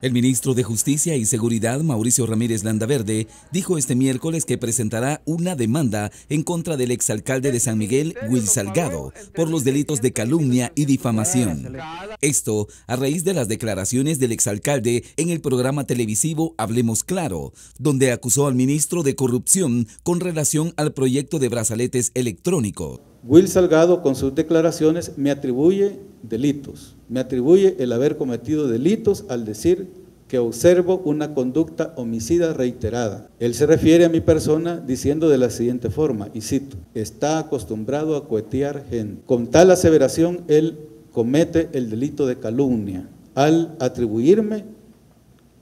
El ministro de Justicia y Seguridad, Mauricio Ramírez Landaverde, dijo este miércoles que presentará una demanda en contra del exalcalde de San Miguel, Will Salgado, por los delitos de calumnia y difamación. Esto a raíz de las declaraciones del exalcalde en el programa televisivo Hablemos Claro, donde acusó al ministro de corrupción con relación al proyecto de brazaletes electrónicos. Will Salgado con sus declaraciones me atribuye delitos, me atribuye el haber cometido delitos al decir que observo una conducta homicida reiterada. Él se refiere a mi persona diciendo de la siguiente forma, y cito, está acostumbrado a cohetear gente. Con tal aseveración, él comete el delito de calumnia al atribuirme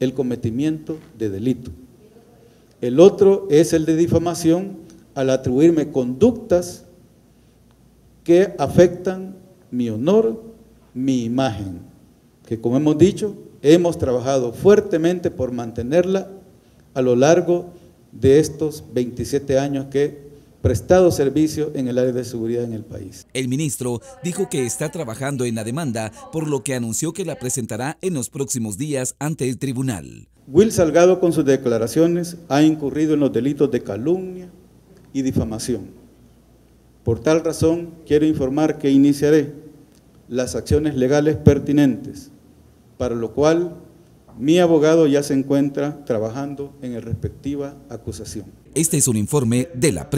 el cometimiento de delito. El otro es el de difamación al atribuirme conductas que afectan mi honor, mi imagen, que como hemos dicho, hemos trabajado fuertemente por mantenerla a lo largo de estos 27 años que he prestado servicio en el área de seguridad en el país. El ministro dijo que está trabajando en la demanda, por lo que anunció que la presentará en los próximos días ante el tribunal. Will Salgado con sus declaraciones ha incurrido en los delitos de calumnia y difamación por tal razón, quiero informar que iniciaré las acciones legales pertinentes, para lo cual mi abogado ya se encuentra trabajando en la respectiva acusación. Este es un informe de la.